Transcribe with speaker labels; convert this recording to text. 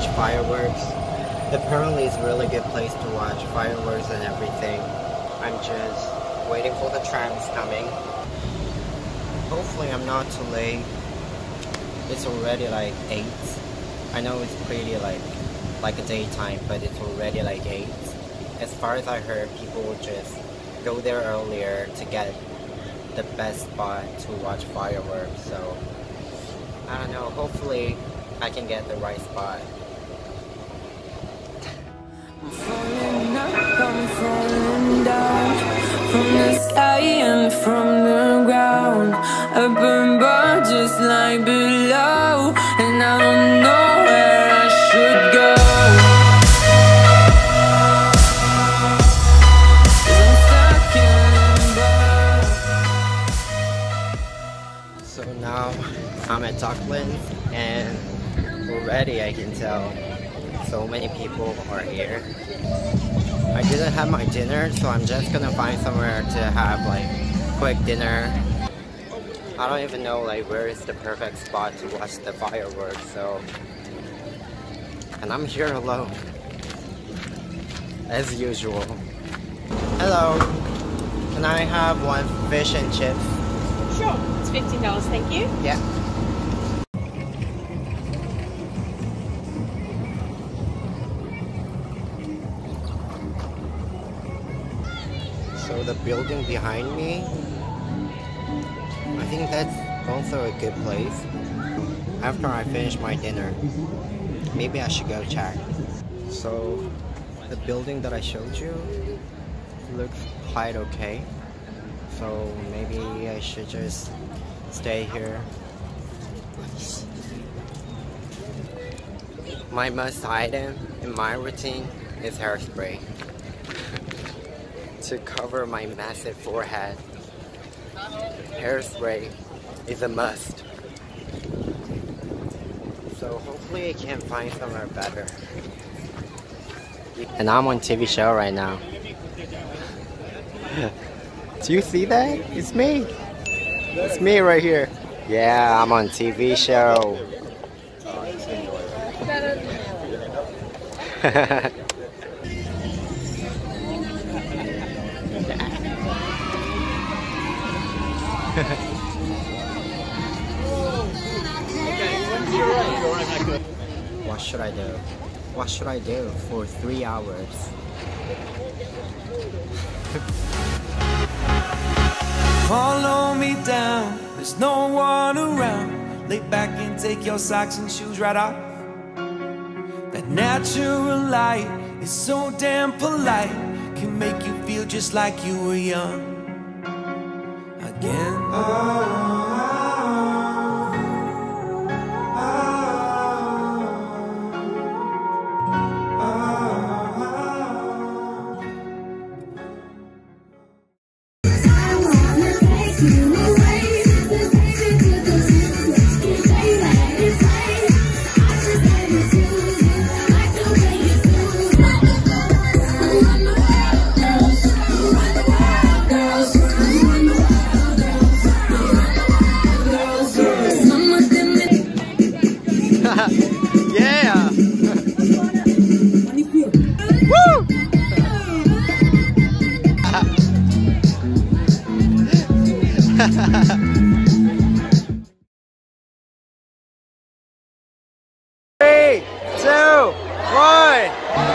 Speaker 1: watch fireworks. Apparently it's a really good place to watch fireworks and everything. I'm just waiting for the trams coming. Hopefully I'm not too late. It's already like 8. I know it's pretty like like a daytime, but it's already like 8. As far as I heard, people will just go there earlier to get the best spot to watch fireworks. So I don't know, hopefully I can get the right spot.
Speaker 2: From the ground. Up above just like below. And I don't know where I should go I'm
Speaker 1: at Docklands and already I can tell so many people are here. I didn't have my dinner so I'm just gonna find somewhere to have like quick dinner. I don't even know like where is the perfect spot to watch the fireworks so and I'm here alone as usual. Hello, can I have one fish and chips?
Speaker 3: Sure, it's fifteen dollars. Thank you.
Speaker 1: Yeah. So the building behind me, I think that's also a good place. After I finish my dinner, maybe I should go check. So the building that I showed you looks quite okay. So maybe I should just stay here. My must item in my routine is hairspray to cover my massive forehead. Hairspray is a must. So hopefully I can find somewhere better. And I'm on TV show right now. Do you see that? It's me. It's me right here. Yeah, I'm on TV show. what should I do? What should I do for three hours?
Speaker 4: Follow me down, there's no one around. Lay back and take your socks and shoes right off. That natural light is so damn polite, can make you feel just like you were young again.
Speaker 1: yeah! Right.